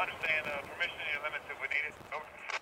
Understand uh, permission is limited. We need it. Over.